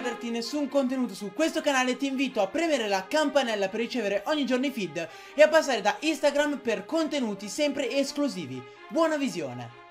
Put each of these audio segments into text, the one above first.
perderti nessun contenuto su questo canale ti invito a premere la campanella per ricevere ogni giorno i feed e a passare da Instagram per contenuti sempre esclusivi. Buona visione!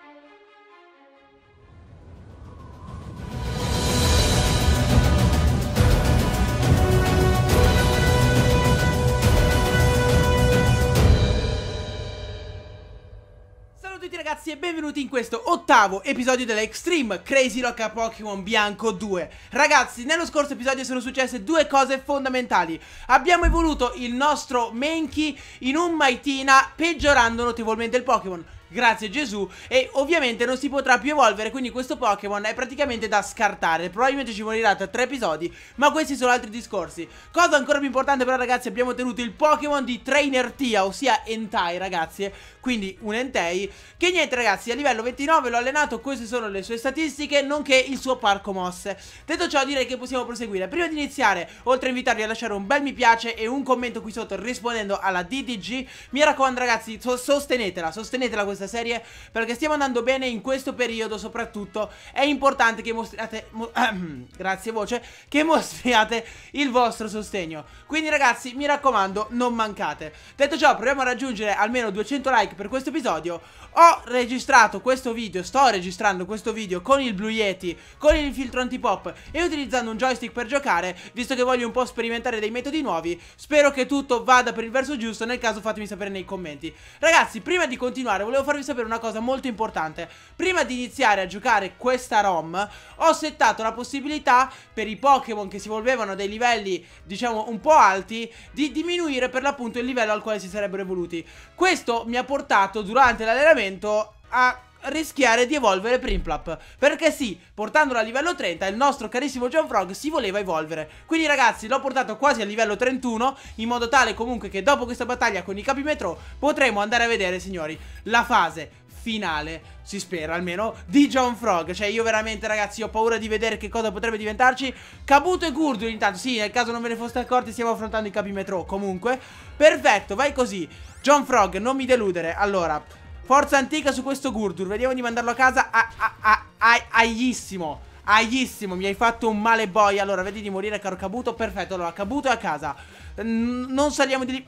Ragazzi e benvenuti in questo ottavo episodio dell'Extreme Crazy Lock Pokémon Bianco 2 Ragazzi, nello scorso episodio sono successe due cose fondamentali. Abbiamo evoluto il nostro Mankey in un Maitina peggiorando notevolmente il Pokémon Grazie Gesù. E ovviamente non si potrà più evolvere Quindi questo Pokémon è praticamente da scartare. Probabilmente ci morirà tra tre episodi Ma questi sono altri discorsi. Cosa ancora più importante però ragazzi Abbiamo ottenuto il Pokémon di Trainer Tia Ossia Entei ragazzi. Quindi un Entei Che niente ragazzi a livello 29 l'ho allenato Queste sono le sue statistiche Nonché il suo parco mosse. Detto ciò direi che possiamo proseguire. Prima di iniziare Oltre a invitarvi a lasciare un bel mi piace E un commento qui sotto rispondendo alla DDG Mi raccomando ragazzi so sostenetela Sostenetela questa serie perché stiamo andando bene in questo periodo soprattutto è importante che mostriate mo grazie voce che mostriate il vostro sostegno. Quindi ragazzi mi raccomando non mancate. Detto ciò proviamo a raggiungere almeno 200 like per questo episodio. Ho registrato questo video sto registrando questo video con il Blue Yeti con il filtro antipop e utilizzando un joystick per giocare visto che voglio un po' sperimentare dei metodi nuovi. Spero che tutto vada per il verso giusto nel caso fatemi sapere nei commenti. Ragazzi prima di continuare volevo farvi sapere una cosa molto importante. Prima di iniziare a giocare questa ROM Ho settato la possibilità per i Pokémon che si evolvevano a dei livelli diciamo un po' alti Di diminuire per l'appunto il livello al quale si sarebbero evoluti. Questo mi ha portato durante l'allenamento a rischiare di evolvere Primplap Perché sì, portandolo a livello 30 il nostro carissimo John Frog si voleva evolvere. Quindi ragazzi l'ho portato quasi a livello 31 In modo tale comunque che dopo questa battaglia con i capi metro Potremo andare a vedere signori la fase finale, si spera almeno, di John Frog. Cioè io veramente ragazzi ho paura di vedere che cosa potrebbe diventarci. Kabuto e Gurdurr intanto, sì nel caso non ve ne foste accorti stiamo affrontando i capi metro Comunque, perfetto, vai così. John Frog, non mi deludere. Allora, forza antica su questo Gurdurr Vediamo di mandarlo a casa. A, a, a, a, Aglissimo Aglissimo, mi hai fatto un male boy. Allora, vedi di morire caro Kabuto. Perfetto, allora Kabuto è a casa. N Non saliamo di lì.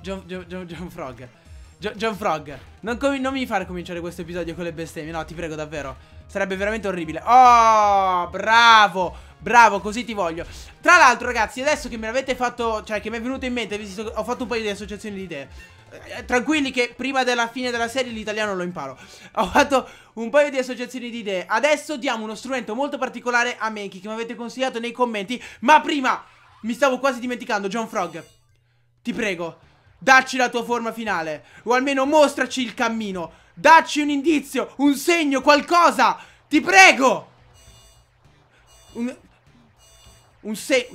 John, John, Frog. John Frog. Non, non, mi fare cominciare questo episodio con le bestemmie. No ti prego davvero. Sarebbe veramente orribile. Oh bravo. Bravo così ti voglio. Tra l'altro ragazzi adesso che me l'avete fatto Cioè che mi è venuto in mente Ho fatto un paio di associazioni di idee Tranquilli che prima della fine della serie l'italiano lo imparo Ho fatto un paio di associazioni di idee Adesso diamo uno strumento molto particolare a Menki Che mi avete consigliato nei commenti Ma prima mi stavo quasi dimenticando John Frog Ti prego Dacci la tua forma finale. O almeno mostraci il cammino. Dacci un indizio, un segno, qualcosa. Ti prego. Un... Un se...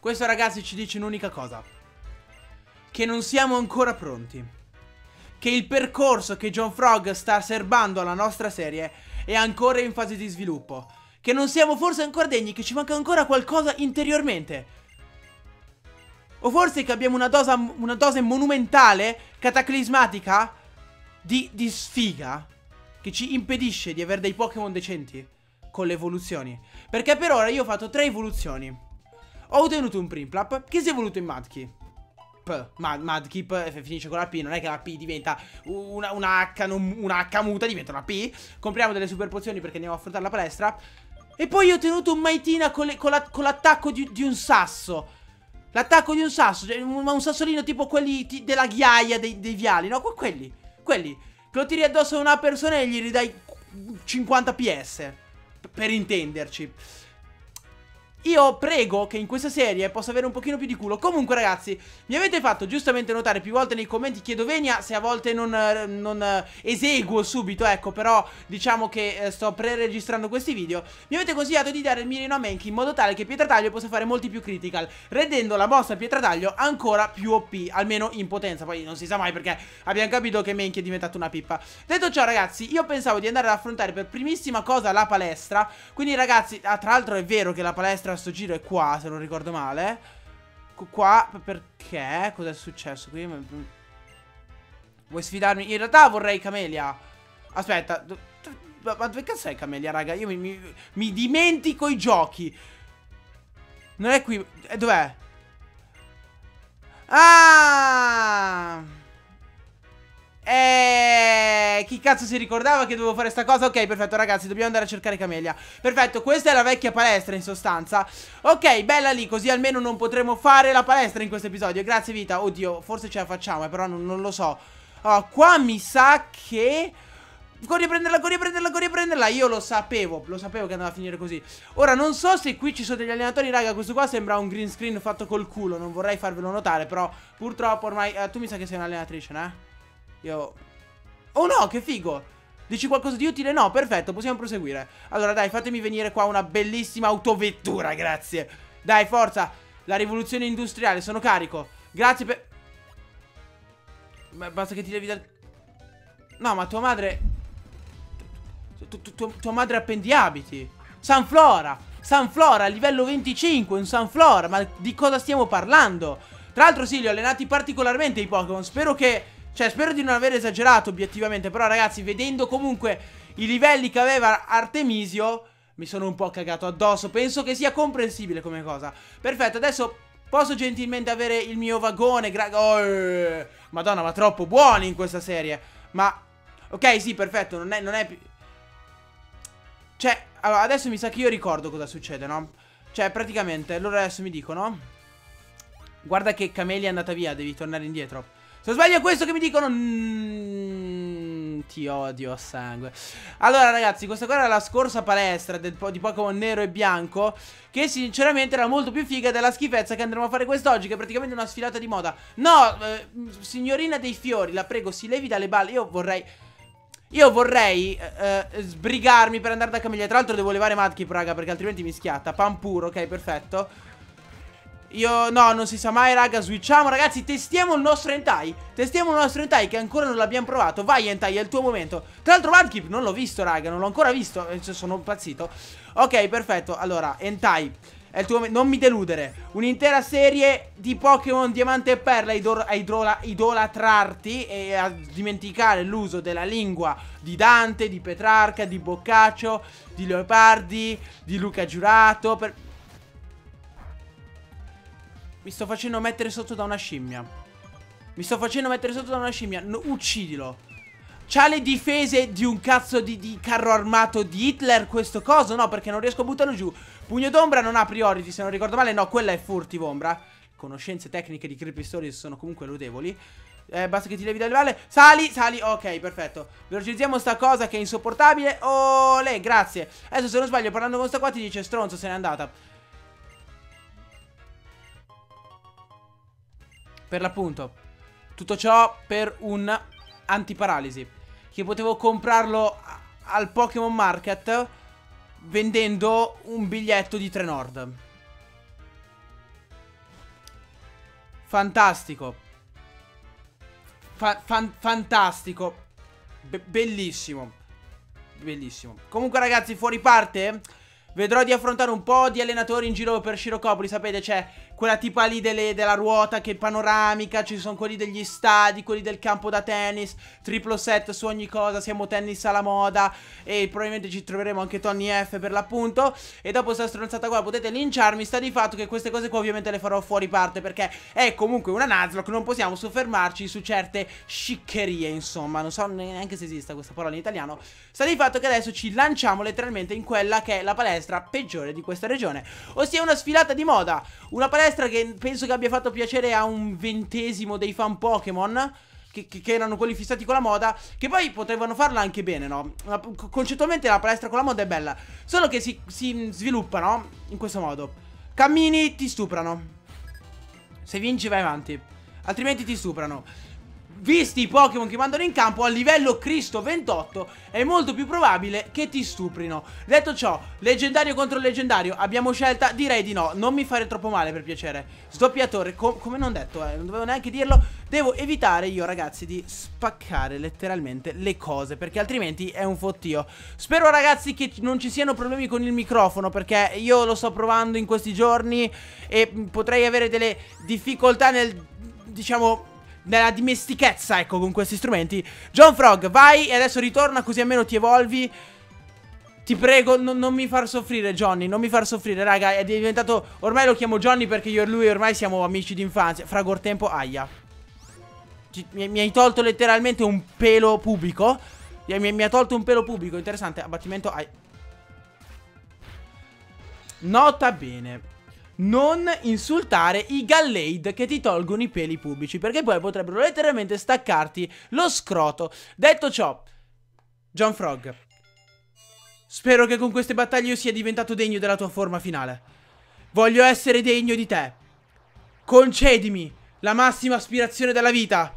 Questo ragazzi ci dice un'unica cosa. Che non siamo ancora pronti. Che il percorso che John Frog sta serbando alla nostra serie è ancora in fase di sviluppo. Che non siamo forse ancora degni, che ci manca ancora qualcosa interiormente. O forse che abbiamo una, dosa, una dose monumentale, cataclismatica, di, di sfiga, che ci impedisce di avere dei Pokémon decenti con le evoluzioni. Perché per ora io ho fatto tre evoluzioni. Ho ottenuto un Primplap che si è evoluto in Mudkey. P, Mad, Mudkip eh, finisce con la P, non è che la P diventa una, una H, non, una H muta, diventa una P. Compriamo delle super pozioni perché andiamo a affrontare la palestra. E poi ho ottenuto un Maitina con, l'attacco la, di, di, un sasso. L'attacco di un sasso, cioè un, un, sassolino tipo quelli della ghiaia dei, dei viali, no? Quelli, quelli. Che lo tiri addosso a una persona e gli ridai 50 PS. Per intenderci. Io prego che in questa serie possa avere un pochino più di culo. Comunque ragazzi, mi avete fatto giustamente notare più volte nei commenti Chiedo venia se a volte non, non eseguo subito Ecco, però diciamo che eh, sto pre-registrando questi video. Mi avete consigliato di dare il mirino a Menki In modo tale che Pietrataglio possa fare molti più critical Rendendo la mossa Pietrataglio ancora più OP Almeno in potenza. Poi non si sa mai perché abbiamo capito che Menki è diventato una pippa. Detto ciò ragazzi, io pensavo di andare ad affrontare per primissima cosa la palestra. Quindi ragazzi, ah, tra l'altro è vero che la palestra a sto giro è qua, se non ricordo male. Qua, perché? Cos'è successo qui? Vuoi sfidarmi? In realtà vorrei Camelia. Aspetta. Ma, ma dove cazzo è Camelia, raga? Io mi, mi, mi dimentico i giochi. Non è qui. Dov'è? Ah! Eh, chi cazzo si ricordava che dovevo fare sta cosa? Ok, perfetto, ragazzi, dobbiamo andare a cercare Camelia. Perfetto, questa è la vecchia palestra in sostanza. Ok, bella lì, così almeno non potremo fare la palestra in questo episodio. Grazie, vita. Oddio, forse ce la facciamo, eh, però non, non lo so. Oh, qua mi sa che... Corri a prenderla, corri a prenderla, corri a prenderla Io lo sapevo, lo sapevo che andava a finire così Ora non so se qui ci sono degli allenatori Raga, questo qua sembra un green screen fatto col culo Non vorrei farvelo notare, però Purtroppo ormai, eh, tu mi sa che sei un'allenatrice, eh? Io... Oh no, che figo Dici qualcosa di utile? No, perfetto, possiamo proseguire Allora dai, fatemi venire qua una bellissima autovettura, grazie Dai, forza La rivoluzione industriale, sono carico Grazie per... Basta che ti levi dal... No, ma tua madre... Tu, tu, tu, tua madre appendi abiti. Sunflora. Sunflora, livello 25, un Sunflora. Ma di cosa stiamo parlando? Tra l'altro sì, li ho allenati particolarmente i Pokémon. Spero che... Cioè, spero di non aver esagerato obiettivamente. Però ragazzi, vedendo comunque i livelli che aveva Artemisio... Mi sono un po' cagato addosso. Penso che sia comprensibile come cosa. Perfetto, adesso posso gentilmente avere il mio vagone. Oh. Madonna, ma troppo buoni in questa serie. Ma... Ok, sì, perfetto. Non è, non è più... Cioè, allora, adesso mi sa che io ricordo cosa succede, no? Cioè, praticamente, loro adesso mi dicono Guarda che Camelia è andata via, devi tornare indietro Se sbaglio è questo che mi dicono mm, Ti odio a sangue. Allora ragazzi, questa qua era la scorsa palestra del, di Pokémon nero e bianco Che sinceramente era molto più figa della schifezza che andremo a fare quest'oggi Che è praticamente una sfilata di moda. No, eh, signorina dei fiori, la prego, si levi dalle balle. Io vorrei... Io vorrei eh, eh, sbrigarmi per andare da Camiglia Tra l'altro devo levare Madkip raga perché altrimenti mi schiatta. Pan puro, ok perfetto Io no non si sa mai raga Switchiamo. Ragazzi testiamo il nostro Entai Testiamo il nostro Entai che ancora non l'abbiamo provato. Vai Entai è il tuo momento. Tra l'altro Madkip non l'ho visto raga Non l'ho ancora visto. Eh, Sono impazzito. Ok perfetto. Allora Entai è il tuo Non mi deludere. Un'intera serie di Pokémon Diamante e Perla a idolatrarti E a dimenticare l'uso della lingua di Dante, di Petrarca, di Boccaccio Di Leopardi, di Luca Giurato per... Mi sto facendo mettere sotto da una scimmia. Mi sto facendo mettere sotto da una scimmia. No, Uccidilo. C'ha le difese di un cazzo di, di, carro armato di Hitler questo coso? No, perché non riesco a buttarlo giù. Pugno d'ombra non ha priority, se non ricordo male. No, quella è furtivo ombra Conoscenze tecniche di Creepy Stories sono comunque lodevoli. Eh, basta che ti levi dalle valle Sali, sali, ok, perfetto. Velocizziamo sta cosa che è insopportabile. Lei, grazie. Adesso se non sbaglio parlando con sta qua ti dice stronzo se n'è andata Per l'appunto Tutto ciò per un antiparalisi che potevo comprarlo al Pokémon Market vendendo un biglietto di Trenord. Fantastico. Fa fan fantastico. Be bellissimo. Bellissimo. Comunque ragazzi, fuori parte, vedrò di affrontare un po' di allenatori in giro per Scirocopoli, sapete, c'è quella tipa lì delle, della ruota che è panoramica, ci sono quelli degli stadi, quelli del campo da tennis, triplo set su ogni cosa, siamo tennis alla moda e probabilmente ci troveremo anche Tony F per l'appunto. E dopo questa stronzata qua potete linciarmi, sta di fatto che queste cose qua ovviamente le farò fuori parte perché è comunque una Nuzlocke, non possiamo soffermarci su certe sciccherie insomma, non so neanche se esista questa parola in italiano, sta di fatto che adesso ci lanciamo letteralmente in quella che è la palestra peggiore di questa regione, ossia una sfilata di moda, una palestra palestra che penso che abbia fatto piacere a un ventesimo dei fan Pokémon. Che, che, erano quelli fissati con la moda Che poi potevano farla anche bene, no? Concettualmente la palestra con la moda è bella Solo che si, si sviluppa? In questo modo Cammini, ti stuprano Se vinci vai avanti Altrimenti ti stuprano visti i Pokémon che mandano in campo a livello Cristo 28 è molto più probabile che ti stuprino. Detto ciò, leggendario contro leggendario, abbiamo scelta? Direi di no, non mi fare troppo male per piacere. Sdoppiatore, com come non detto, eh, non dovevo neanche dirlo. Devo evitare io ragazzi di spaccare letteralmente le cose Perché altrimenti è un fottio. Spero ragazzi che non ci siano problemi con il microfono Perché io lo sto provando in questi giorni E potrei avere delle difficoltà nel, diciamo nella dimestichezza, ecco, con questi strumenti. John Frog, vai e adesso ritorna così almeno ti evolvi. Ti prego, non, non mi far soffrire, Johnny. Non mi far soffrire, raga. È diventato. Ormai lo chiamo Johnny perché io e lui ormai siamo amici d'infanzia. Fragor tempo, aia. Mi, mi, hai tolto letteralmente un pelo pubblico. Mi, mi, ha tolto un pelo pubblico. Interessante. Abbattimento, aia. Nota bene non insultare i Gallade che ti tolgono i peli pubblici, perché poi potrebbero letteralmente staccarti lo scroto. Detto ciò, John Frog, spero che con queste battaglie io sia diventato degno della tua forma finale. Voglio essere degno di te. Concedimi la massima aspirazione della vita.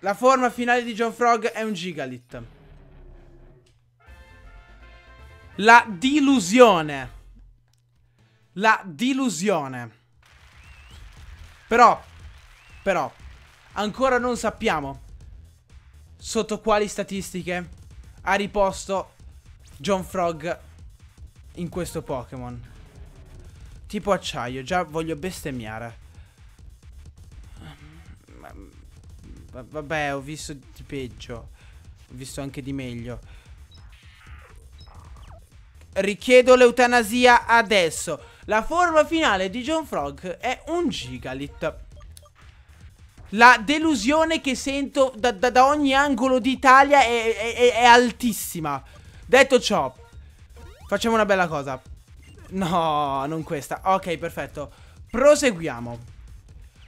La forma finale di John Frog è un Gigalit. La dilusione la dilusione. Però, però, ancora non sappiamo sotto quali statistiche ha riposto John Frog in questo Pokémon. Tipo acciaio, già voglio bestemmiare. Vabbè, ho visto di peggio. Ho visto anche di meglio. Richiedo l'eutanasia adesso. La forma finale di John Frog è un gigalit. La delusione che sento da, da, da ogni angolo d'Italia è, è, è altissima. Detto ciò, facciamo una bella cosa. No, non questa. Ok, perfetto. Proseguiamo.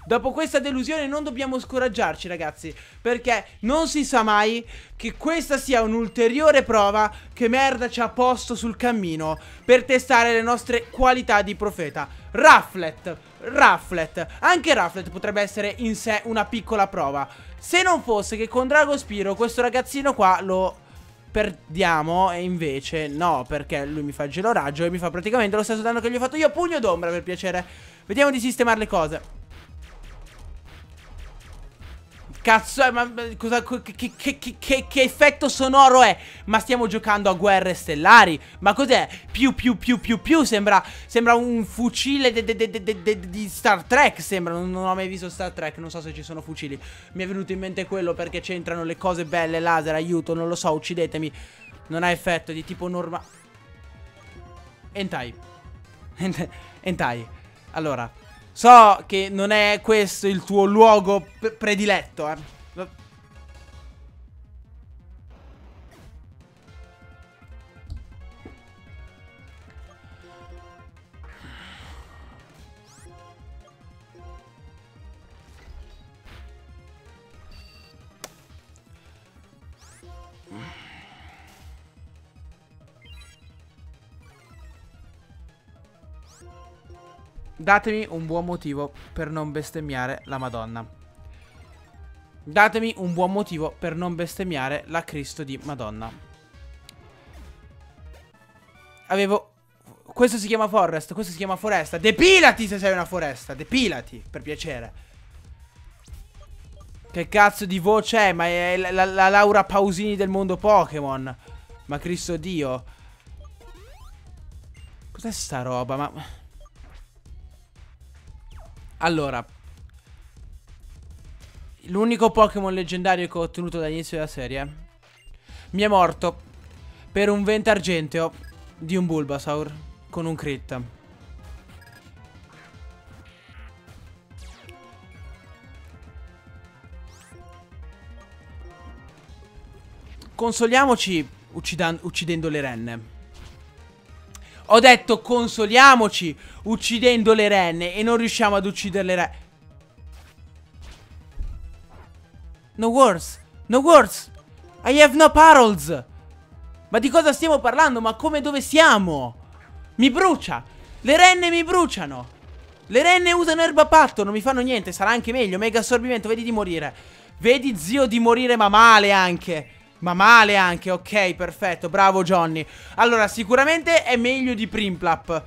Dopo questa delusione non dobbiamo scoraggiarci ragazzi Perché non si sa mai che questa sia un'ulteriore prova che merda ci ha posto sul cammino Per testare le nostre qualità di profeta. Rafflet, Rafflet Anche Rafflet potrebbe essere in sé una piccola prova. Se non fosse che con Drago Spiro questo ragazzino qua lo perdiamo E invece no perché lui mi fa il gelo raggio e mi fa praticamente lo stesso danno che gli ho fatto io Pugno d'ombra per piacere. Vediamo di sistemare le cose Cazzo, ma cosa, che, che, che, che, effetto sonoro è? Ma stiamo giocando a guerre stellari? Ma cos'è? Più, più, più, più, più Sembra, sembra un fucile de, de, di Star Trek Sembra, non, non, ho mai visto Star Trek Non so se ci sono fucili Mi è venuto in mente quello perché c'entrano le cose belle Laser, aiuto, non lo so, uccidetemi Non ha effetto, di tipo normale Entai Entai Allora So che non è questo il tuo luogo prediletto, eh. Datemi un buon motivo per non bestemmiare la Madonna. Datemi un buon motivo per non bestemmiare la Cristo di Madonna. Avevo... Questo si chiama forest, questo si chiama foresta. Depilati se sei una foresta, depilati, per piacere. Che cazzo di voce è? Ma è la, la, la Laura Pausini del mondo Pokémon. Ma Cristo Dio. Cos'è sta roba? Ma... Allora L'unico Pokémon leggendario che ho ottenuto dall'inizio della serie Mi è morto Per un vento argenteo Di un Bulbasaur Con un crit. Consoliamoci uccidendo le renne ho detto consoliamoci uccidendo le renne e non riusciamo ad uccidere le renne. No words. No words. I have no parolz. Ma di cosa stiamo parlando? Ma come dove siamo? Mi brucia. Le renne mi bruciano. Le renne usano erba patto, non mi fanno niente, sarà anche meglio. Mega assorbimento, vedi di morire. Vedi zio di morire ma male anche. Ma male anche, ok, perfetto, bravo Johnny. Allora, sicuramente è meglio di Primplap.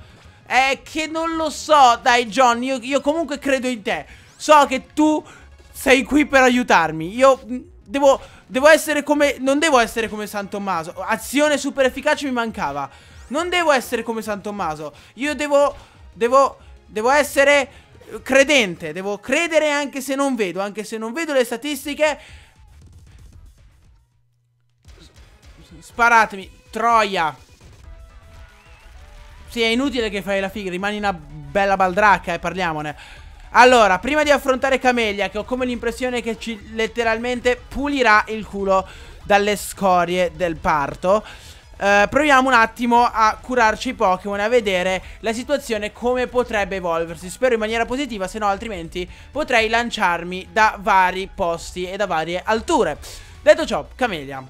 È che non lo so, dai Johnny, io, io comunque credo in te. So che tu sei qui per aiutarmi. Io devo, devo essere come, non devo essere come San Tommaso. Azione super efficace mi mancava. Non devo essere come San Tommaso. Io devo, devo, devo essere credente, devo credere anche se non vedo, anche se non vedo le statistiche. Sparatemi, troia. Sì, è inutile che fai la figa, rimani una bella baldracca e eh, parliamone. Allora, prima di affrontare Camelia, che ho come l'impressione che ci letteralmente pulirà il culo dalle scorie del parto Uh, proviamo un attimo a curarci i Pokémon e a vedere la situazione come potrebbe evolversi. Spero in maniera positiva, se no altrimenti potrei lanciarmi da vari posti e da varie alture. Detto ciò, Camelia,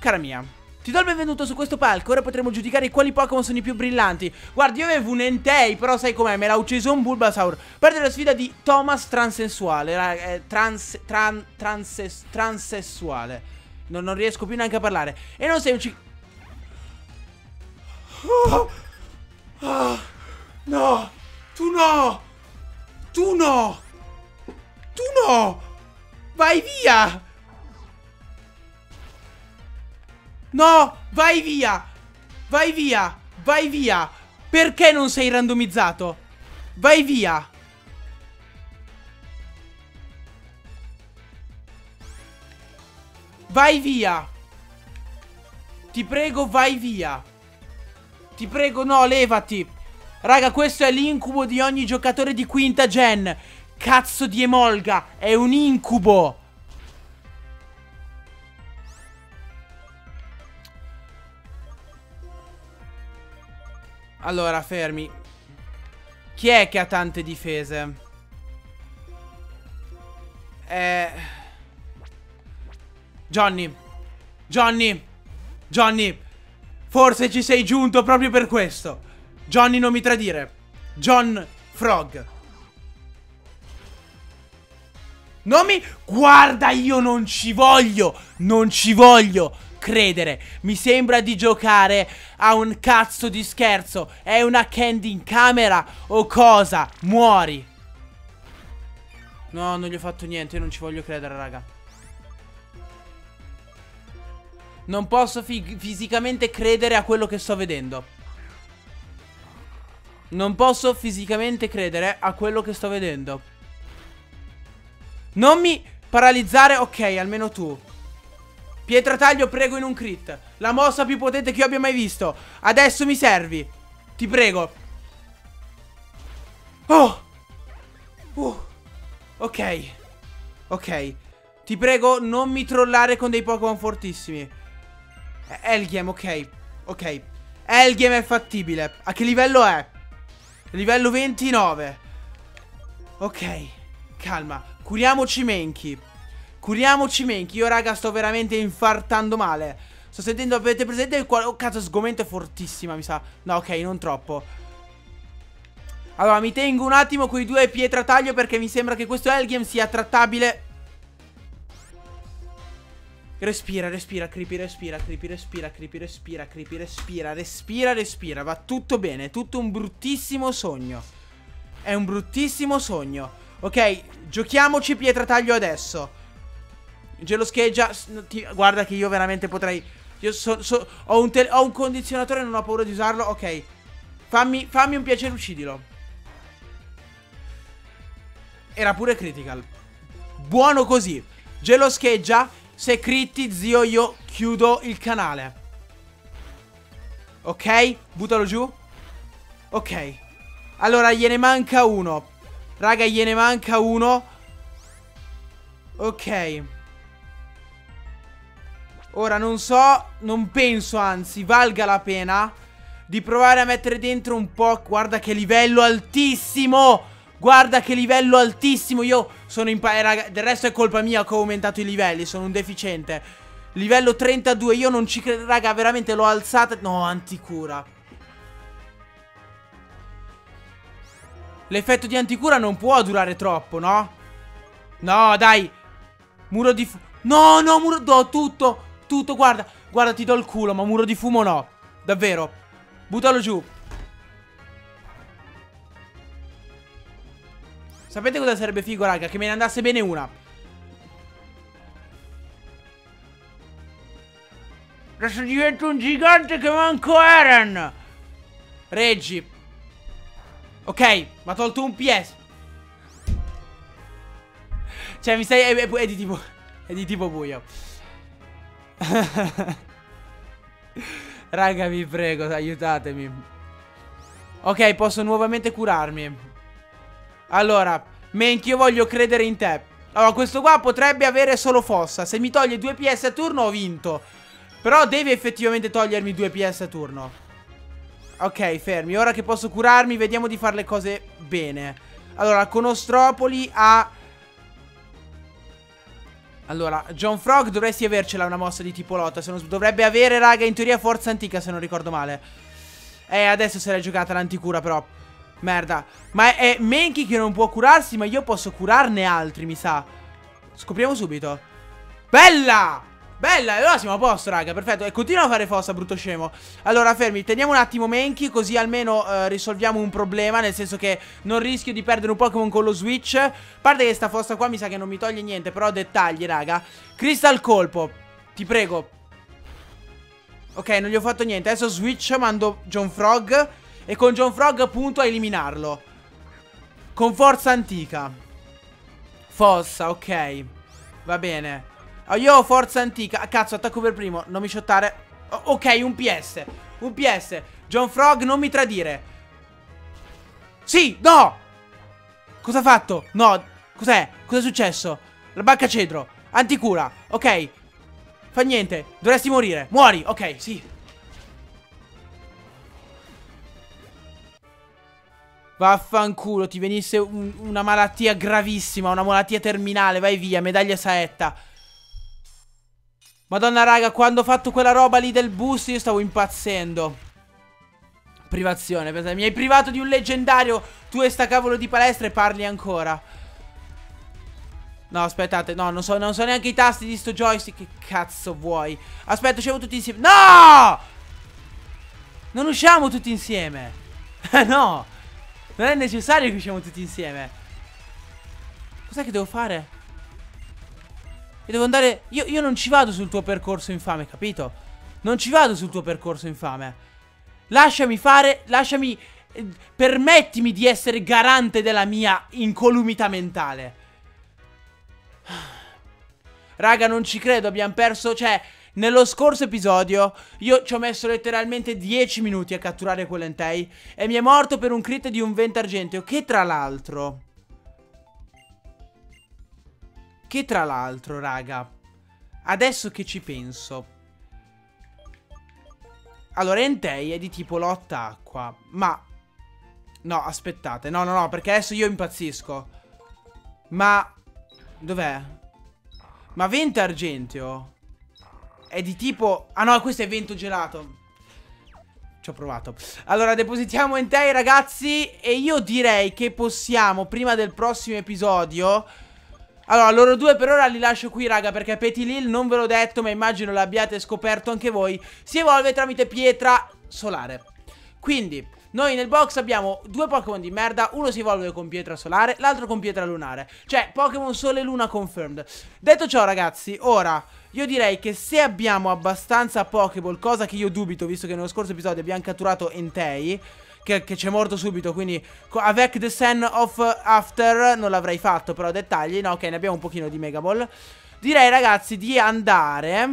cara mia, ti do il benvenuto su questo palco, ora potremo giudicare quali Pokémon sono i più brillanti. Guardi, io avevo un Entei, però sai com'è, me l'ha ucciso un Bulbasaur. Perde la sfida di Thomas Transensuale, eh, trans, tran, transes, transessuale. Non, non, riesco più neanche a parlare. E non sei un cic... Oh, oh, no! Tu no! Tu no! Tu no! Vai via! No! Vai via! Vai via! Vai via! Perché non sei randomizzato? Vai via! Vai via! Ti prego, vai via! Ti prego, no, levati! Raga, questo è l'incubo di ogni giocatore di quinta gen! Cazzo di Emolga! È un incubo! Allora, fermi. Chi è che ha tante difese? Eh... Johnny. Johnny. Johnny. Forse ci sei giunto proprio per questo. Johnny, non mi tradire. John Frog. Non mi... Guarda, io non ci voglio. Non ci voglio credere. Mi sembra di giocare a un cazzo di scherzo. È una candy in camera o cosa? Muori. No, non gli ho fatto niente. Io non ci voglio credere, raga. Non posso fi fisicamente credere a quello che sto vedendo. Non posso fisicamente credere a quello che sto vedendo. Non mi paralizzare. Ok, almeno tu. Pietra taglio, prego in un crit. La mossa più potente che io abbia mai visto. Adesso mi servi. Ti prego. Oh. Uh. Ok. Ok. Ti prego, non mi trollare con dei Pokémon fortissimi. Elgiem, ok. Ok. Elgiem è fattibile. A che livello è? Livello 29. Ok. Calma. Curiamoci Menchi. Curiamoci Menchi. Io, raga, sto veramente infartando male. Sto sentendo, avete presente. Oh, cazzo, sgomento è fortissima, mi sa. No, ok, non troppo. Allora, mi tengo un attimo con i due pietra taglio perché mi sembra che questo Elgiem sia trattabile Respira, respira, creepy, respira, creepy, respira, creepy, respira, creepy, respira, respira, respira. Va tutto bene, è tutto un bruttissimo sogno. È un bruttissimo sogno. Ok, giochiamoci pietra taglio adesso. Gelo scheggia. Guarda che io veramente potrei... Io so, so, ho, un ho, un condizionatore e non ho paura di usarlo. Ok. Fammi, fammi un piacere, uccidilo. Era pure critical. Buono così. Gelo scheggia. Se critti, zio, io chiudo il canale. Ok? Buttalo giù. Ok. Allora, gliene manca uno. Raga, gliene manca uno. Ok. Ora, non so, non penso, anzi, valga la pena di provare a mettere dentro un po'... Guarda che livello altissimo! Guarda che livello altissimo Io sono in raga, Del resto è colpa mia che ho aumentato i livelli Sono un deficiente Livello 32 Io non ci credo Raga veramente l'ho alzata No anticura L'effetto di anticura non può durare troppo no? No dai Muro di No no muro Do tutto Tutto guarda Guarda ti do il culo Ma muro di fumo no Davvero Buttalo giù Sapete cosa sarebbe figo, raga? Che me ne andasse bene una. Adesso divento un gigante che manco Eren. Reggi. Ok, mi ha tolto un PS. Cioè, mi stai... È, è, è di tipo... È di tipo buio. Raga, vi prego, aiutatemi. Ok, posso nuovamente curarmi. Allora, Menk, io voglio credere in te. Allora, questo qua potrebbe avere solo fossa. Se mi toglie due PS a turno, ho vinto. Però devi effettivamente togliermi due PS a turno. Ok, fermi. Ora che posso curarmi, vediamo di fare le cose bene. Allora, con Ostropoli ha... Allora, John Frog dovresti avercela una mossa di tipo lotta. Se non dovrebbe avere, raga, in teoria forza antica, se non ricordo male. Eh, adesso se l'è giocata l'anticura, però. Merda. Ma è, è Menki che non può curarsi, ma io posso curarne altri, mi sa. Scopriamo subito. Bella! Bella, allora siamo a posto, raga, perfetto. E continua a fare fossa, brutto scemo. Allora, fermi, teniamo un attimo Menki Così almeno uh, risolviamo un problema Nel senso che non rischio di perdere un Pokémon con lo Switch. A parte che sta fossa qua mi sa che non mi toglie niente Però dettagli, raga. Crystal Colpo Ti prego. Ok, non gli ho fatto niente Adesso Switch, mando John Frog E con John Frog punto a eliminarlo. Con forza antica. Fossa, ok. Va bene Oh, io ho forza antica. Cazzo, attacco per primo. Non mi shottare. Oh, ok, un PS. Un PS. John Frog, non mi tradire. Sì, no. Cosa ha fatto? No. Cos'è? Cos'è successo? La banca cedro. Anticura. Ok. Fa niente. Dovresti morire. Muori. Ok, sì. Vaffanculo, ti venisse un, una malattia gravissima, una malattia terminale. Vai via, medaglia saetta. Madonna raga, quando ho fatto quella roba lì del boost io stavo impazzendo. Privazione, mi hai privato di un leggendario, tu e sta cavolo di palestra e parli ancora. No, aspettate, no, non so, non so neanche i tasti di sto joystick. Che cazzo vuoi? Aspetta, usciamo tutti insieme. No! Non usciamo tutti insieme. no! Non è necessario che usciamo tutti insieme. Cos'è che devo fare? E devo andare... Io, io non ci vado sul tuo percorso infame, capito? Non ci vado sul tuo percorso infame. Lasciami fare... Lasciami... Eh, permettimi di essere garante della mia incolumità mentale. Raga, non ci credo, abbiamo perso... Cioè, nello scorso episodio io ci ho messo letteralmente 10 minuti a catturare quell'entei e mi è morto per un crit di un vento argenteo che tra l'altro... Che tra l'altro, raga, adesso che ci penso... Allora, Entei è di tipo lotta acqua, ma... No, aspettate, no, no, no, perché adesso io impazzisco. Ma... Dov'è? Ma vento argenteo è di tipo... Ah no, questo è vento gelato. Ci ho provato. Allora, depositiamo Entei, ragazzi, e io direi che possiamo, prima del prossimo episodio allora, loro due per ora li lascio qui, raga, perché Petilil, non ve l'ho detto, ma immagino l'abbiate scoperto anche voi, si evolve tramite pietra solare. Quindi, noi nel box abbiamo due Pokémon di merda, uno si evolve con pietra solare, l'altro con pietra lunare. Cioè, Pokémon Sole e Luna confirmed. Detto ciò, ragazzi, ora... Io direi che se abbiamo abbastanza Pokéball, cosa che io dubito visto che nello scorso episodio abbiamo catturato Entei che, che c'è morto subito, quindi avec the Sen of After non l'avrei fatto, però dettagli, no, ok, ne abbiamo un pochino di Mega Ball. Direi ragazzi di andare,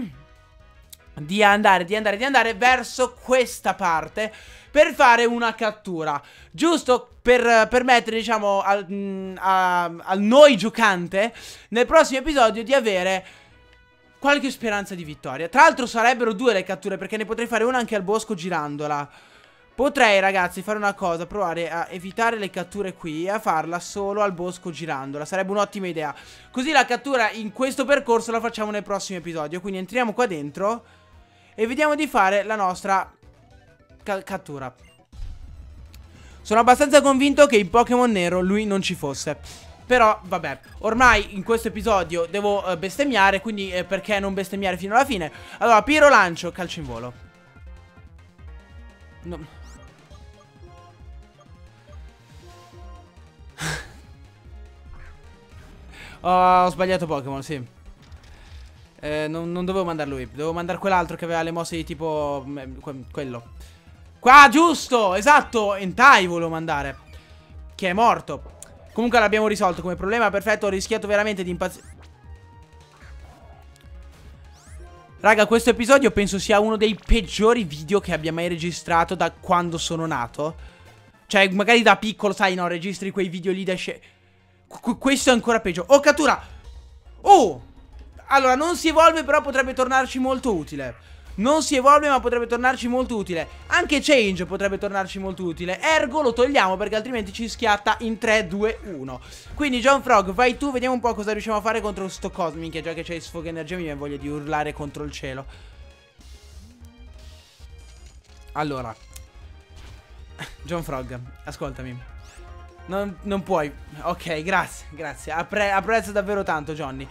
di andare, di andare, di andare verso questa parte per fare una cattura, giusto per permettere, diciamo, al, mm, a, al noi giocante nel prossimo episodio di avere qualche speranza di vittoria. Tra l'altro sarebbero due le catture perché ne potrei fare una anche al bosco girandola. Potrei ragazzi fare una cosa Provare a evitare le catture qui E a farla solo al bosco girandola Sarebbe un'ottima idea Così la cattura in questo percorso la facciamo nel prossimo episodio Quindi entriamo qua dentro E vediamo di fare la nostra ca cattura Sono abbastanza convinto che in Pokémon Nero lui non ci fosse però, vabbè, ormai in questo episodio devo uh, bestemmiare, quindi eh, perché non bestemmiare fino alla fine? Allora, Piro lancio, calcio in volo. No. Oh, ho sbagliato Pokémon, sì. Eh, non, non, dovevo mandare lui. Dovevo mandare quell'altro che aveva le mosse di tipo... Quello. Qua, giusto! Esatto! Entai volevo mandare. che è morto. Comunque l'abbiamo risolto come problema, perfetto, ho rischiato veramente di impazzire. Raga, questo episodio penso sia uno dei peggiori video che abbia mai registrato da quando sono nato. Cioè, magari da piccolo, sai, no, registri quei video lì da sce... Qu questo è ancora peggio. Oh, cattura! Oh! Allora, non si evolve, però potrebbe tornarci molto utile. Non si evolve ma potrebbe tornarci molto utile Anche Change potrebbe tornarci molto utile Ergo lo togliamo perché altrimenti ci schiatta in 3, 2, 1 Quindi John Frog vai tu vediamo un po' cosa riusciamo a fare contro sto coso Minchia già che c'è sfogo energia mi viene voglia di urlare contro il cielo Allora John Frog ascoltami non, non, puoi. Ok, grazie, grazie. Appre apprezzo davvero tanto, Johnny.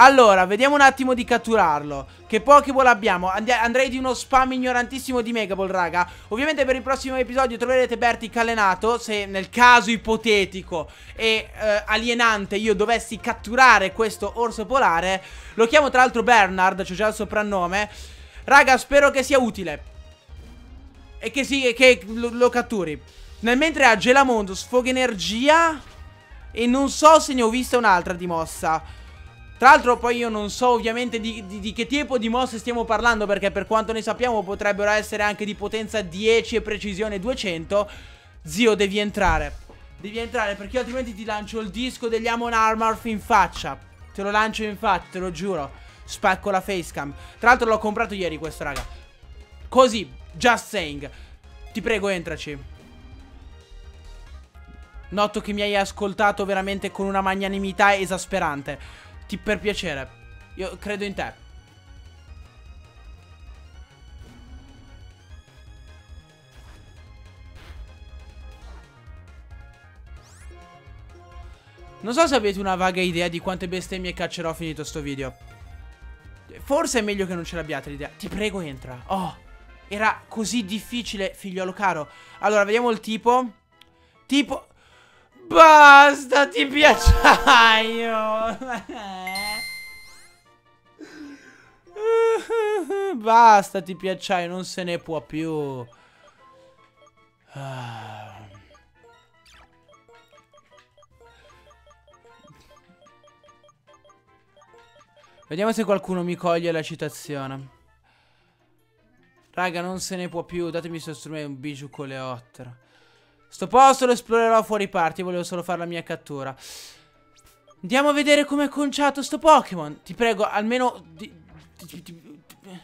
Allora, vediamo un attimo di catturarlo. Che Pokéball abbiamo? And andrei di uno spam ignorantissimo di Megaball, raga. Ovviamente per il prossimo episodio troverete Bertic allenato. Se nel caso ipotetico e eh, alienante io dovessi catturare questo orso polare, lo chiamo tra l'altro Bernard, c'è già il soprannome. Raga, spero che sia utile. E che, si, che lo, lo catturi. Nel mentre ha Gelamondo, Sfoga Energia E non so se ne ho vista un'altra di mossa. Tra l'altro poi io non so ovviamente di, di, di, che tipo di mosse stiamo parlando Perché per quanto ne sappiamo potrebbero essere anche di potenza 10 e precisione 200 Zio devi entrare. Devi entrare perché altrimenti ti lancio il disco degli Amon Armarth in faccia. Te lo lancio in faccia, te lo giuro. Spacco la facecam Tra l'altro l'ho comprato ieri questo raga. Così, just saying. Ti prego entraci Noto che mi hai ascoltato veramente con una magnanimità esasperante. Ti per piacere. Io credo in te. Non so se avete una vaga idea di quante bestemmie caccerò finito sto video. Forse è meglio che non ce l'abbiate l'idea. Ti prego entra. Oh, era così difficile, figliolo caro. Allora, vediamo il tipo. Tipo... Basta, ti piacciaio. Basta, ti piacciaio, non se ne può più. Vediamo se qualcuno mi coglie la citazione. Raga, non se ne può più. Datemi sto strumento, un bijou coleottero. Sto posto lo esplorerò fuori parti, volevo solo fare la mia cattura. Andiamo a vedere come è conciato sto Pokémon. Ti prego, almeno... Di, di, di,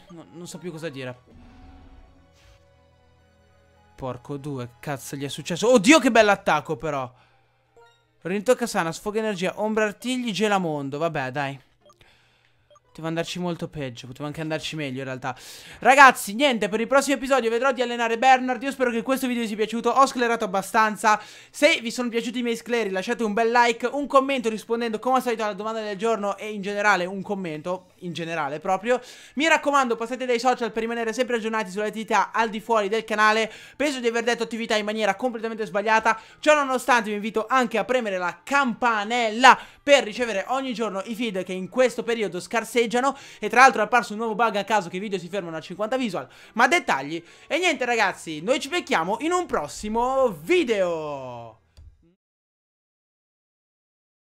no, non so più cosa dire. Porco due, cazzo gli è successo? Oddio che bell'attacco però. Rintocca sana, sfoga energia, ombra artigli, gelamondo. Vabbè, dai. Poteva andarci molto peggio, poteva anche andarci meglio in realtà. Ragazzi, niente, per il prossimo episodio vedrò di allenare Bernard. Io spero che questo video vi sia piaciuto, ho sclerato abbastanza. Se vi sono piaciuti i miei scleri lasciate un bel like Un commento rispondendo come al solito alla domanda del giorno E in generale un commento, in generale proprio. Mi raccomando, passate dai social per rimanere sempre aggiornati sulle attività al di fuori del canale. Penso di aver detto attività in maniera completamente sbagliata. Ciò nonostante vi invito anche a premere la campanella Per ricevere ogni giorno i feed che in questo periodo scarseggiano. E tra l'altro è apparso un nuovo bug a caso che i video si fermano a 50 visual, ma dettagli. E niente ragazzi, noi ci becchiamo in un prossimo video.